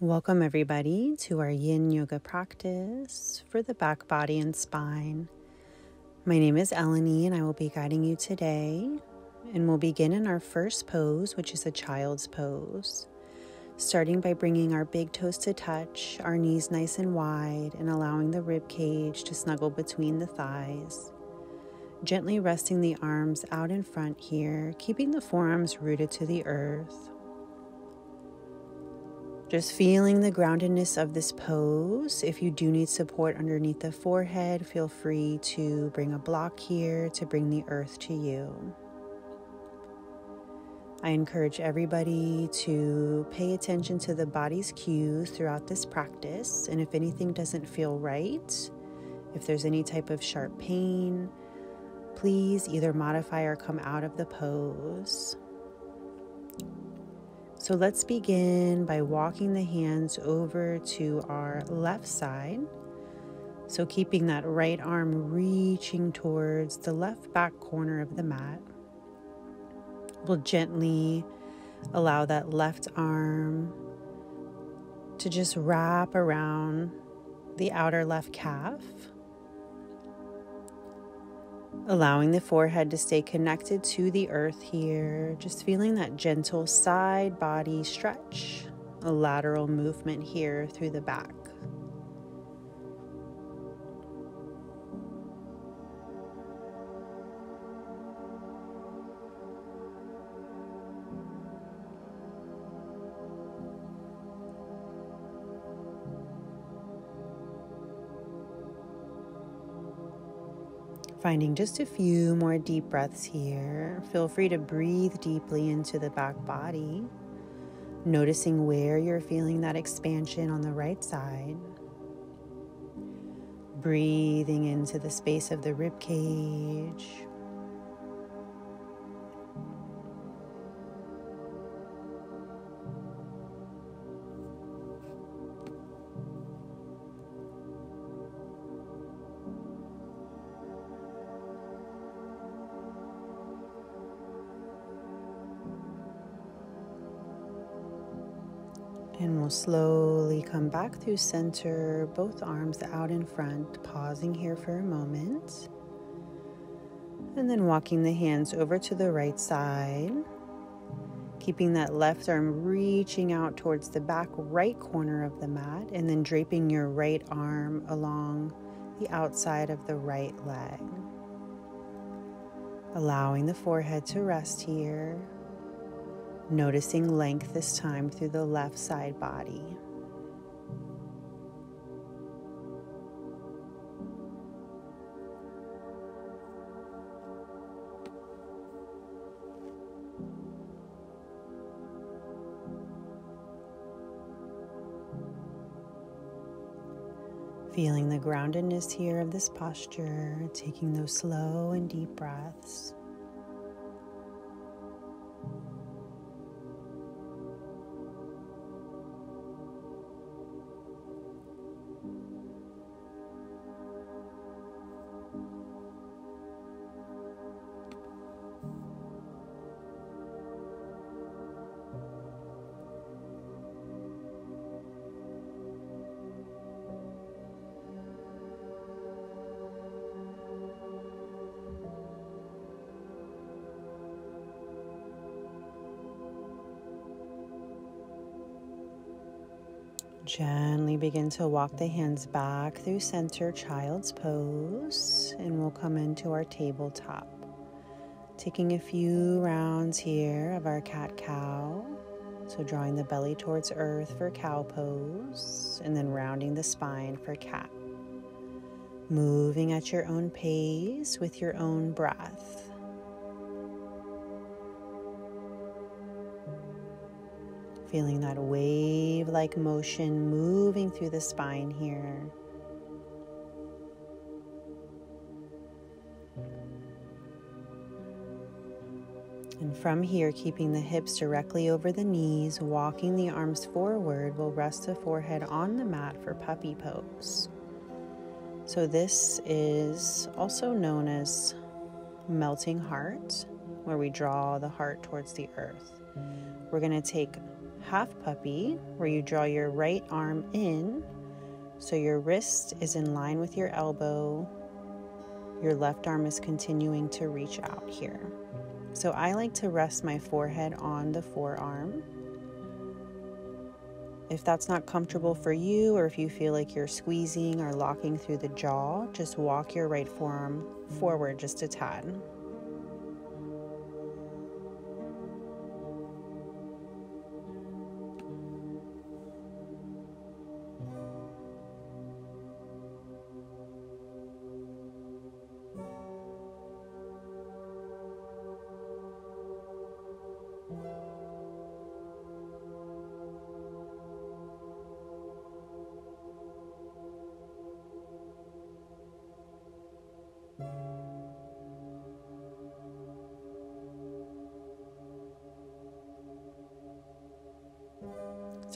Welcome, everybody, to our yin yoga practice for the back, body, and spine. My name is Eleni, and I will be guiding you today. And we'll begin in our first pose, which is a child's pose. Starting by bringing our big toes to touch, our knees nice and wide, and allowing the rib cage to snuggle between the thighs. Gently resting the arms out in front here, keeping the forearms rooted to the earth. Just feeling the groundedness of this pose. If you do need support underneath the forehead, feel free to bring a block here to bring the earth to you. I encourage everybody to pay attention to the body's cues throughout this practice. And if anything doesn't feel right, if there's any type of sharp pain, please either modify or come out of the pose. So let's begin by walking the hands over to our left side. So keeping that right arm reaching towards the left back corner of the mat. We'll gently allow that left arm to just wrap around the outer left calf allowing the forehead to stay connected to the earth here. Just feeling that gentle side body stretch, a lateral movement here through the back. Finding just a few more deep breaths here. Feel free to breathe deeply into the back body, noticing where you're feeling that expansion on the right side. Breathing into the space of the rib cage. Slowly come back through center, both arms out in front, pausing here for a moment. And then walking the hands over to the right side, keeping that left arm reaching out towards the back right corner of the mat, and then draping your right arm along the outside of the right leg. Allowing the forehead to rest here noticing length this time through the left side body. Feeling the groundedness here of this posture, taking those slow and deep breaths. Gently begin to walk the hands back through center child's pose, and we'll come into our tabletop. Taking a few rounds here of our cat cow. So, drawing the belly towards earth for cow pose, and then rounding the spine for cat. Moving at your own pace with your own breath. Feeling that wave like motion moving through the spine here. And from here, keeping the hips directly over the knees, walking the arms forward, we'll rest the forehead on the mat for puppy pose. So, this is also known as melting heart, where we draw the heart towards the earth. We're going to take half puppy, where you draw your right arm in so your wrist is in line with your elbow. Your left arm is continuing to reach out here. So I like to rest my forehead on the forearm. If that's not comfortable for you, or if you feel like you're squeezing or locking through the jaw, just walk your right forearm forward just a tad.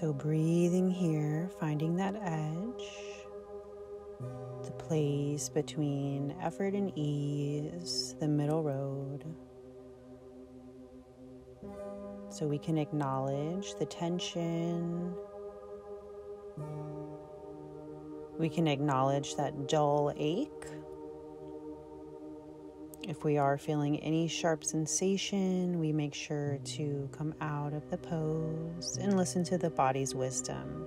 So, breathing here, finding that edge, the place between effort and ease, the middle road. So, we can acknowledge the tension. We can acknowledge that dull ache. If we are feeling any sharp sensation, we make sure to come out of the pose and listen to the body's wisdom.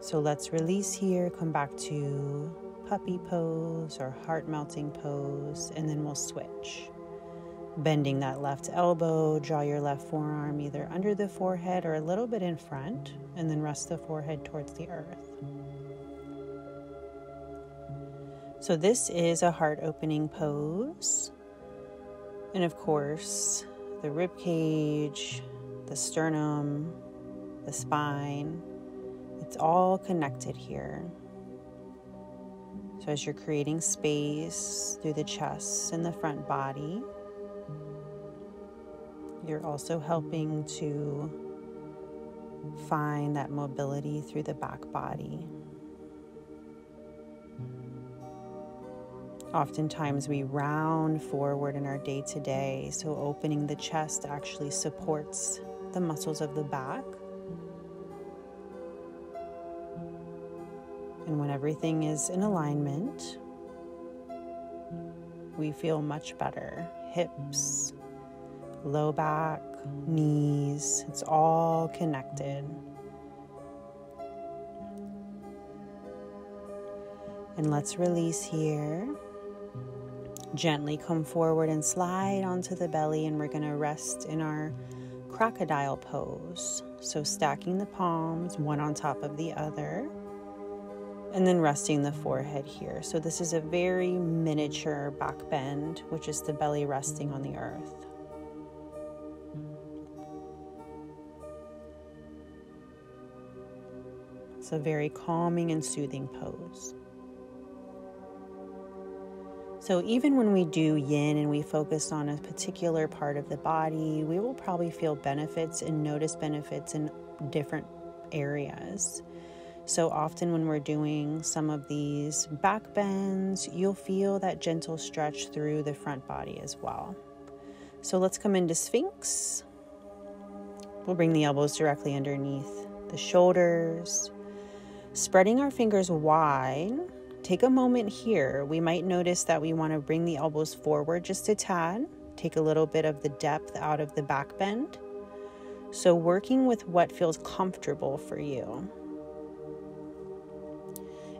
So let's release here, come back to puppy pose or heart melting pose, and then we'll switch. Bending that left elbow, draw your left forearm either under the forehead or a little bit in front, and then rest the forehead towards the earth. So, this is a heart opening pose. And of course, the rib cage, the sternum, the spine, it's all connected here. So, as you're creating space through the chest and the front body, you're also helping to find that mobility through the back body. Oftentimes, we round forward in our day to day, so opening the chest actually supports the muscles of the back. And when everything is in alignment, we feel much better. Hips, low back, knees, it's all connected. And let's release here. Gently come forward and slide onto the belly, and we're going to rest in our crocodile pose. So, stacking the palms one on top of the other, and then resting the forehead here. So, this is a very miniature back bend, which is the belly resting on the earth. It's a very calming and soothing pose. So, even when we do yin and we focus on a particular part of the body, we will probably feel benefits and notice benefits in different areas. So, often when we're doing some of these back bends, you'll feel that gentle stretch through the front body as well. So, let's come into Sphinx. We'll bring the elbows directly underneath the shoulders, spreading our fingers wide take a moment here. We might notice that we want to bring the elbows forward just a tad, take a little bit of the depth out of the back bend. So, working with what feels comfortable for you.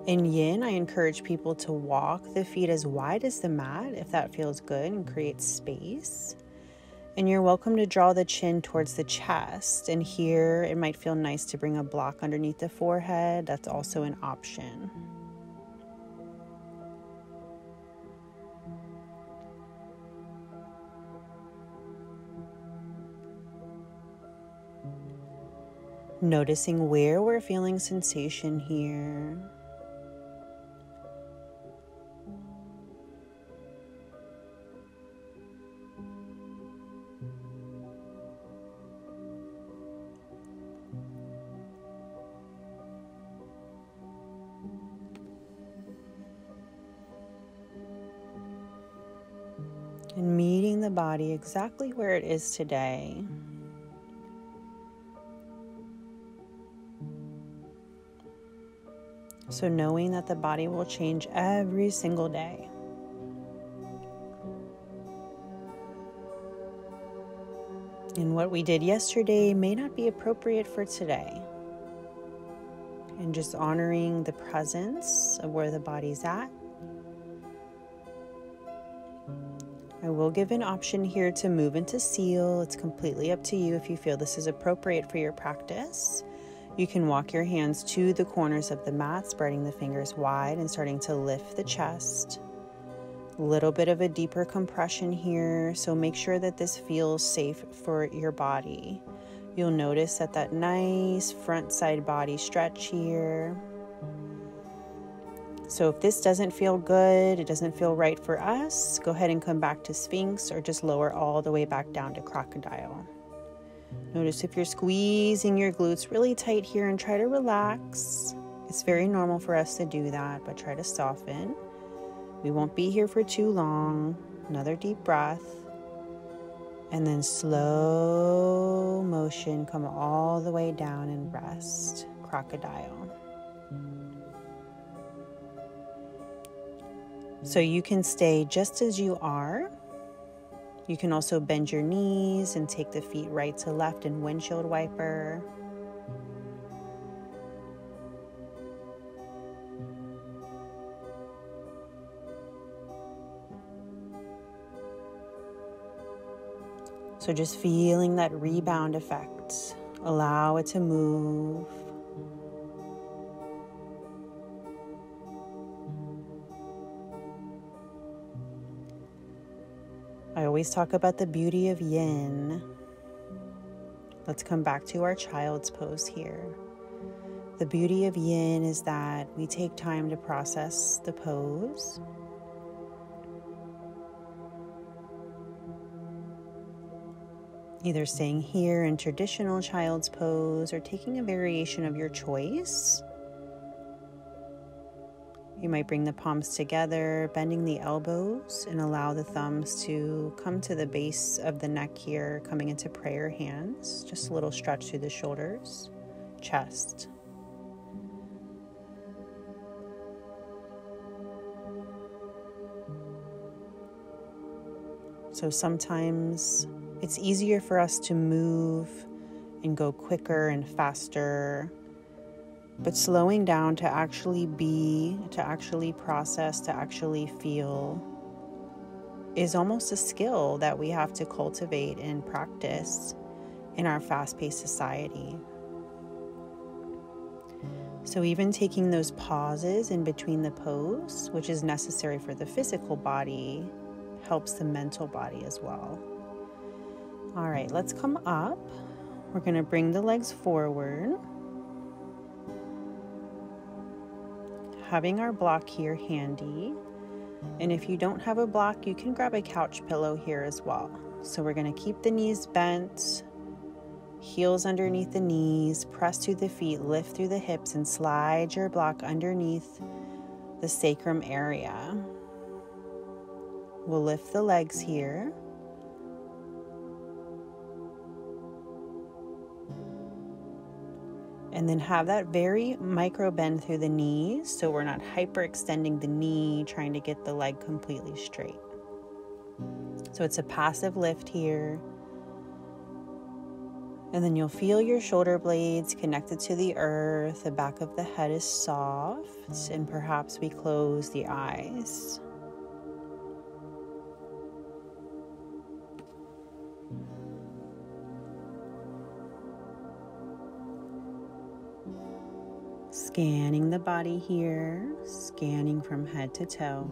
In yin, I encourage people to walk the feet as wide as the mat if that feels good and creates space. And you're welcome to draw the chin towards the chest. And here, it might feel nice to bring a block underneath the forehead. That's also an option. Noticing where we're feeling sensation here. And meeting the body exactly where it is today So, knowing that the body will change every single day. And what we did yesterday may not be appropriate for today. And just honoring the presence of where the body's at. I will give an option here to move into seal. It's completely up to you if you feel this is appropriate for your practice. You can walk your hands to the corners of the mat, spreading the fingers wide and starting to lift the chest. A little bit of a deeper compression here, so make sure that this feels safe for your body. You'll notice that that nice front side body stretch here. So if this doesn't feel good, it doesn't feel right for us, go ahead and come back to Sphinx or just lower all the way back down to Crocodile. Notice if you're squeezing your glutes really tight here and try to relax. It's very normal for us to do that, but try to soften. We won't be here for too long. Another deep breath. And then slow motion, come all the way down and rest. Crocodile. So you can stay just as you are. You can also bend your knees and take the feet right to left in windshield wiper. So just feeling that rebound effect. Allow it to move. Always talk about the beauty of yin. Let's come back to our child's pose here. The beauty of yin is that we take time to process the pose. Either staying here in traditional child's pose or taking a variation of your choice. You might bring the palms together, bending the elbows, and allow the thumbs to come to the base of the neck here, coming into prayer hands. Just a little stretch through the shoulders, chest. So sometimes it's easier for us to move and go quicker and faster but slowing down to actually be, to actually process, to actually feel is almost a skill that we have to cultivate and practice in our fast paced society. So, even taking those pauses in between the pose, which is necessary for the physical body, helps the mental body as well. All right, let's come up. We're going to bring the legs forward. Having our block here handy. And if you don't have a block, you can grab a couch pillow here as well. So we're going to keep the knees bent, heels underneath the knees, press through the feet, lift through the hips, and slide your block underneath the sacrum area. We'll lift the legs here. And then have that very micro bend through the knees so we're not hyperextending the knee, trying to get the leg completely straight. So it's a passive lift here. And then you'll feel your shoulder blades connected to the earth. The back of the head is soft, and perhaps we close the eyes. Scanning the body here, scanning from head to toe.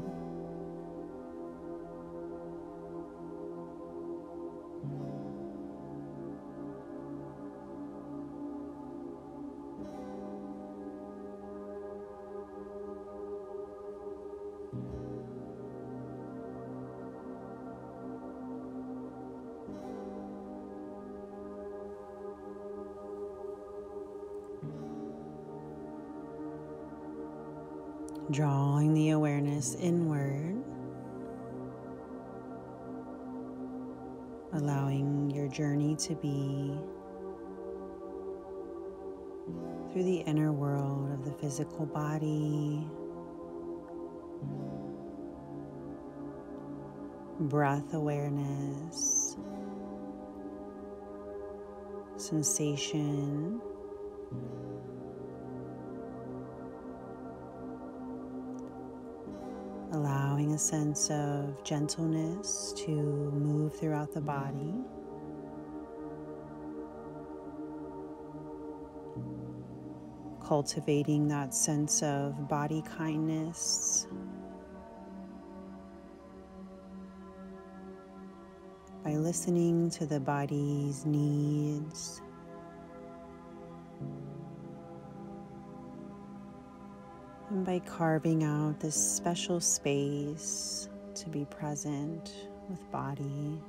Drawing the awareness inward, allowing your journey to be through the inner world of the physical body. Breath awareness, sensation. Allowing a sense of gentleness to move throughout the body. Cultivating that sense of body kindness. By listening to the body's needs. By carving out this special space to be present with body.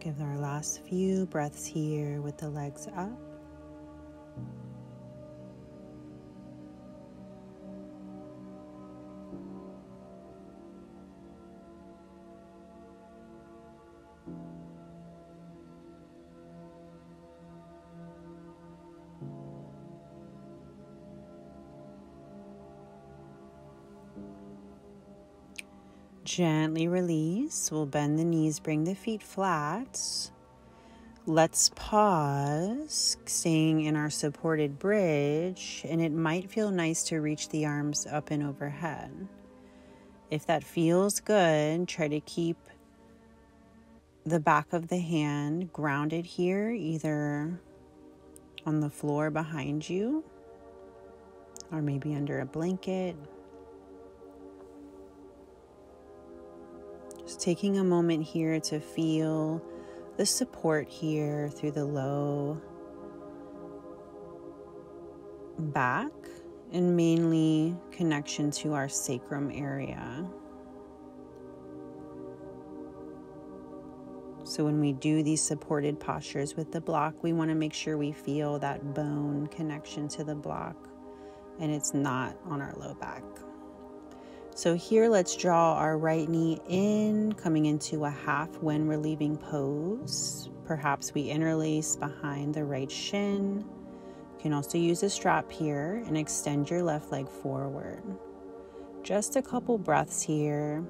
Give our last few breaths here with the legs up. Gently release. We'll bend the knees, bring the feet flat. Let's pause, staying in our supported bridge, and it might feel nice to reach the arms up and overhead. If that feels good, try to keep the back of the hand grounded here, either on the floor behind you or maybe under a blanket. Taking a moment here to feel the support here through the low back and mainly connection to our sacrum area. So, when we do these supported postures with the block, we want to make sure we feel that bone connection to the block and it's not on our low back. So here let's draw our right knee in, coming into a half wind relieving pose. Perhaps we interlace behind the right shin. You can also use a strap here and extend your left leg forward. Just a couple breaths here.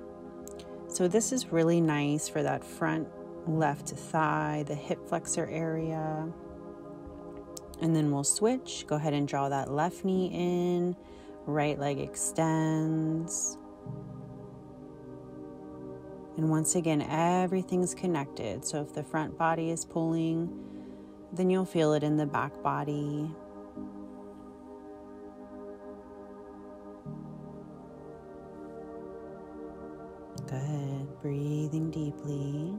So this is really nice for that front left thigh, the hip flexor area. And then we'll switch. Go ahead and draw that left knee in right leg extends. And once again, everything's connected. So if the front body is pulling, then you'll feel it in the back body. Good. Breathing deeply.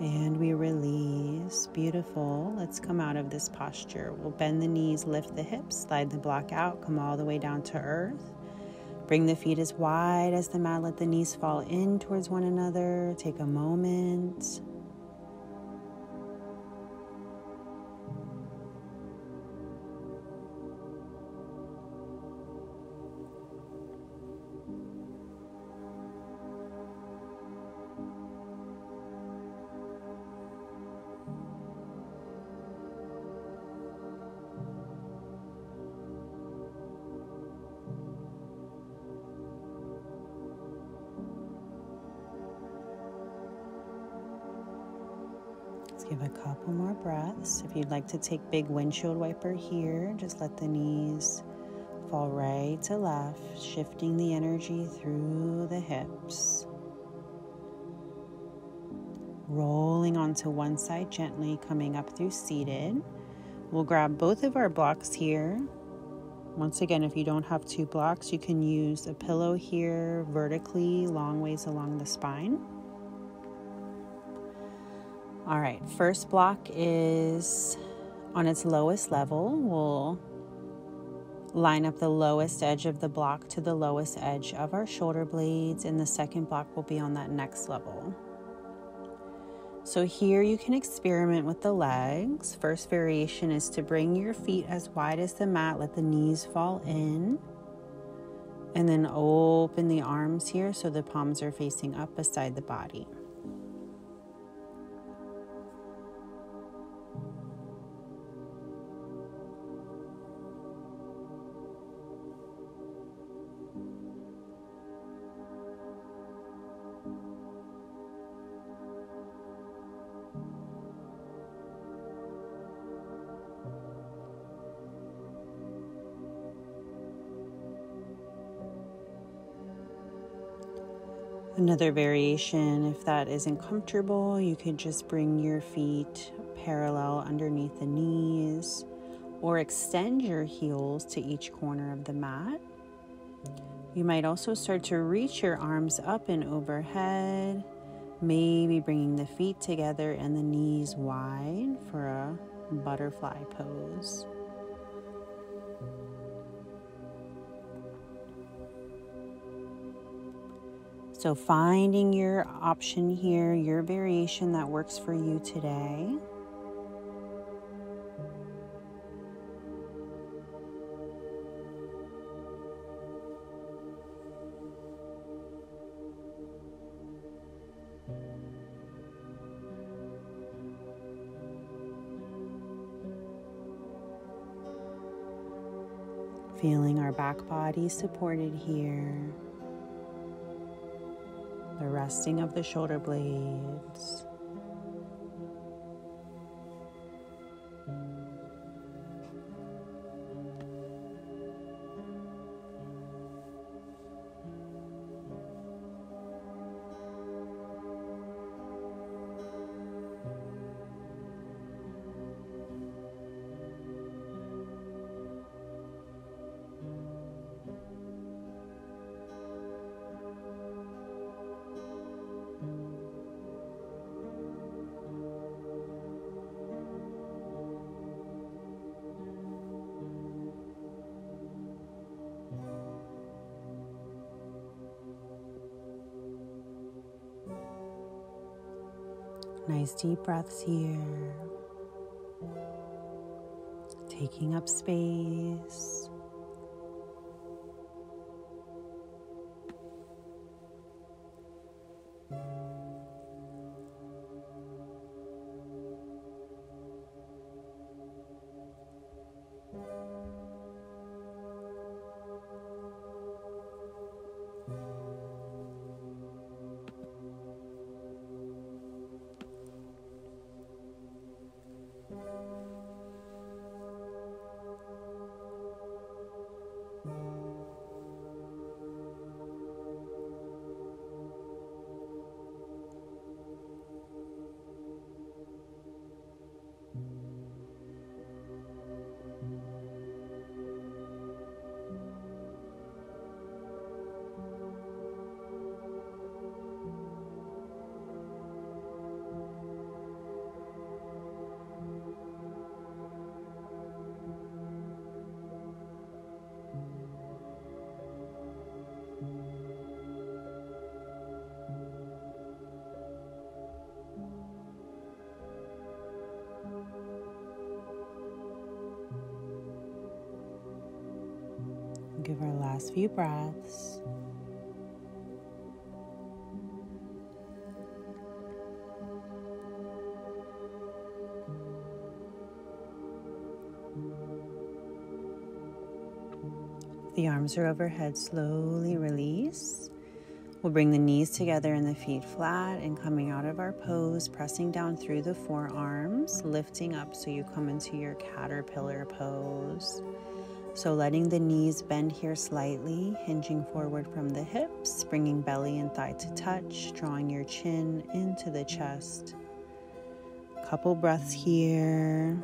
And we release. Beautiful. Let's come out of this posture. We'll bend the knees, lift the hips, slide the block out, come all the way down to earth. Bring the feet as wide as the mat. Let the knees fall in towards one another. Take a moment. Breaths. If you'd like to take big windshield wiper here, just let the knees fall right to left, shifting the energy through the hips. Rolling onto one side gently, coming up through seated. We'll grab both of our blocks here. Once again, if you don't have two blocks, you can use a pillow here vertically, long ways along the spine. All right, first block is on its lowest level. We'll line up the lowest edge of the block to the lowest edge of our shoulder blades, and the second block will be on that next level. So here you can experiment with the legs. First variation is to bring your feet as wide as the mat, let the knees fall in. And then open the arms here so the palms are facing up beside the body. Another variation, if that isn't comfortable, you could just bring your feet parallel underneath the knees or extend your heels to each corner of the mat. You might also start to reach your arms up and overhead, maybe bringing the feet together and the knees wide for a butterfly pose. So, finding your option here, your variation that works for you today. Feeling our back body supported here resting of the shoulder blades. Deep breaths here. Taking up space. Give our last few breaths. The arms are overhead, slowly release. We'll bring the knees together and the feet flat and coming out of our pose, pressing down through the forearms, lifting up so you come into your caterpillar pose. So letting the knees bend here slightly, hinging forward from the hips, bringing belly and thigh to touch, drawing your chin into the chest. Couple breaths here.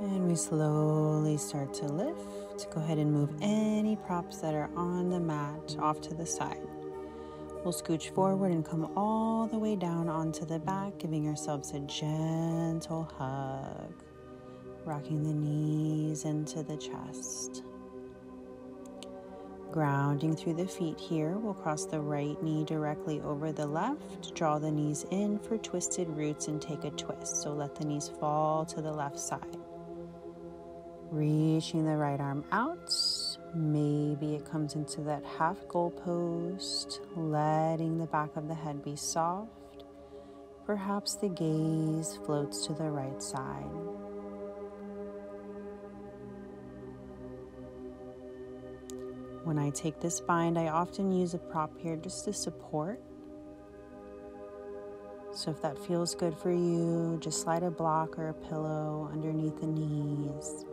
And we slowly start to lift. To go ahead and move any props that are on the mat off to the side. We'll scooch forward and come all the way down onto the back, giving ourselves a gentle hug, rocking the knees into the chest. Grounding through the feet here, we'll cross the right knee directly over the left, draw the knees in for twisted roots and take a twist. So let the knees fall to the left side. Reaching the right arm out. Maybe it comes into that half goal post, letting the back of the head be soft. Perhaps the gaze floats to the right side. When I take this bind, I often use a prop here just to support. So if that feels good for you, just slide a block or a pillow underneath the knees.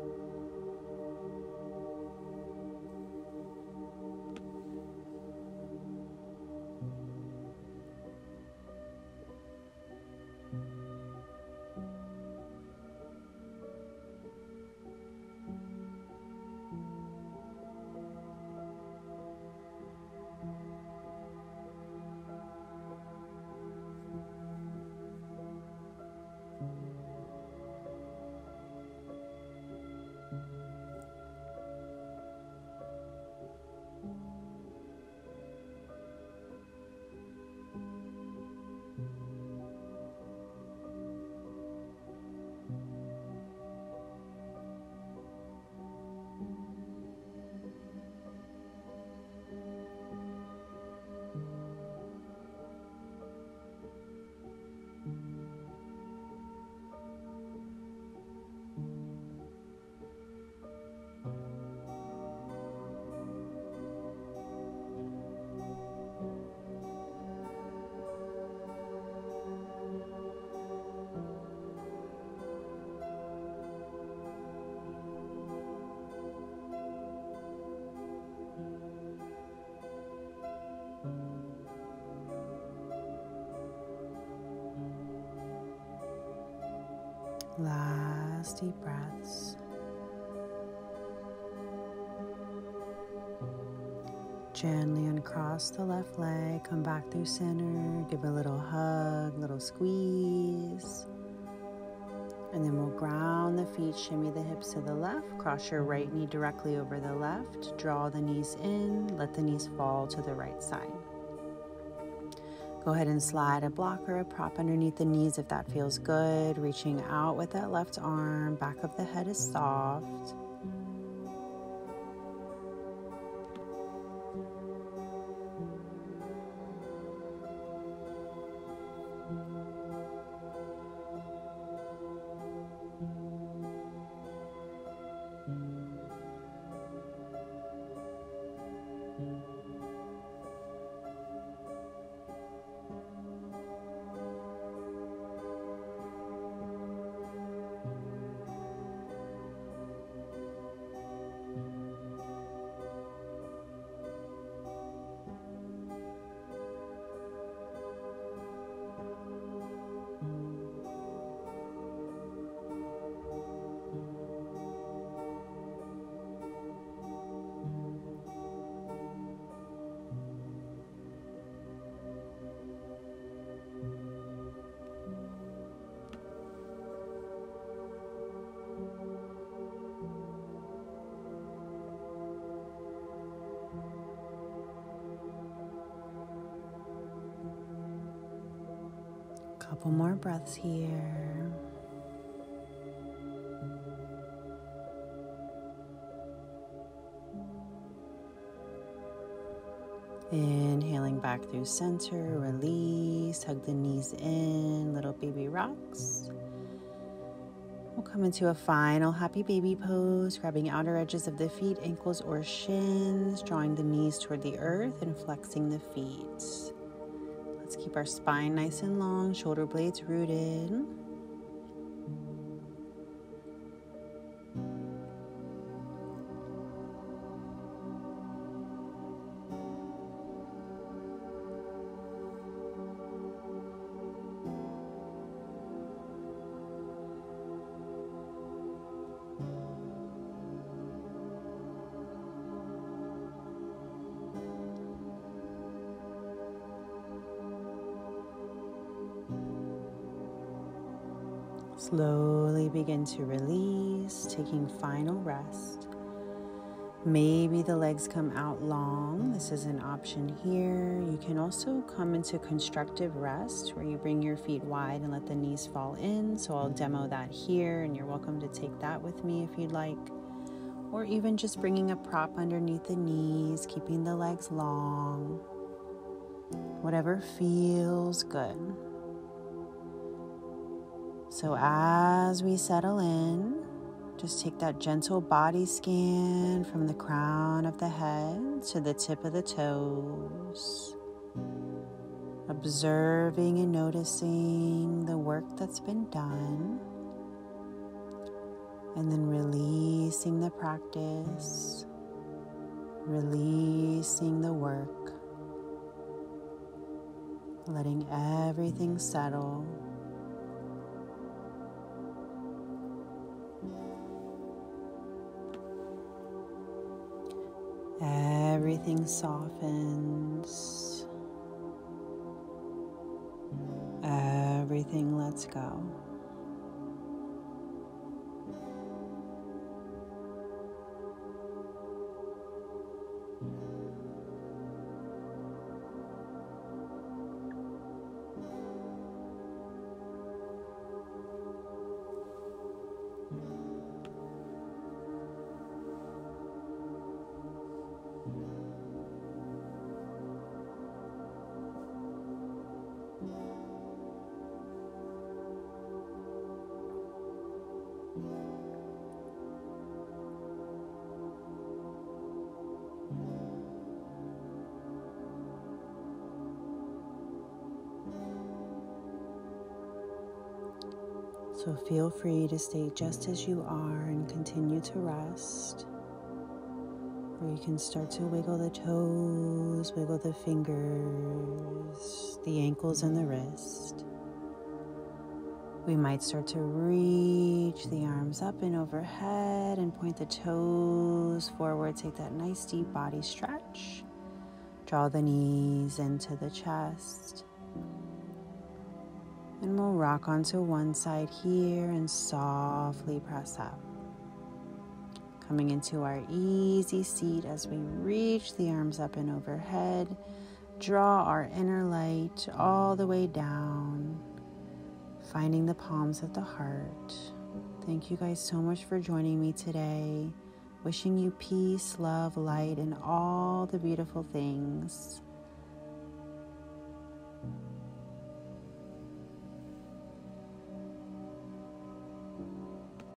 Last deep breaths. Gently uncross the left leg, come back through center, give a little hug, little squeeze. And then we'll ground the feet, shimmy the hips to the left, cross your right knee directly over the left, draw the knees in, let the knees fall to the right side. Go ahead and slide a block or a prop underneath the knees if that feels good. Reaching out with that left arm, back of the head is soft. Couple more breaths here. Inhaling back through center, release, hug the knees in, little baby rocks. We'll come into a final happy baby pose, grabbing outer edges of the feet, ankles, or shins, drawing the knees toward the earth and flexing the feet. Keep our spine nice and long, shoulder blades rooted. Slowly begin to release, taking final rest. Maybe the legs come out long. This is an option here. You can also come into constructive rest where you bring your feet wide and let the knees fall in. So I'll demo that here, and you're welcome to take that with me if you'd like. Or even just bringing a prop underneath the knees, keeping the legs long. Whatever feels good. So as we settle in, just take that gentle body scan from the crown of the head to the tip of the toes. Observing and noticing the work that's been done. And then releasing the practice, releasing the work, letting everything settle. Everything softens. Everything lets go. So feel free to stay just as you are and continue to rest. Or you can start to wiggle the toes, wiggle the fingers, the ankles, and the wrist. We might start to reach the arms up and overhead and point the toes forward. Take that nice deep body stretch. Draw the knees into the chest. And we'll rock onto one side here and softly press up. Coming into our easy seat as we reach the arms up and overhead. Draw our inner light all the way down, finding the palms of the heart. Thank you guys so much for joining me today. Wishing you peace, love, light, and all the beautiful things.